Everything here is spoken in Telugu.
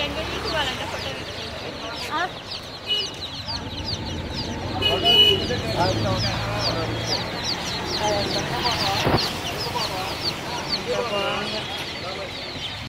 చేయాలి రెండు ఫోటో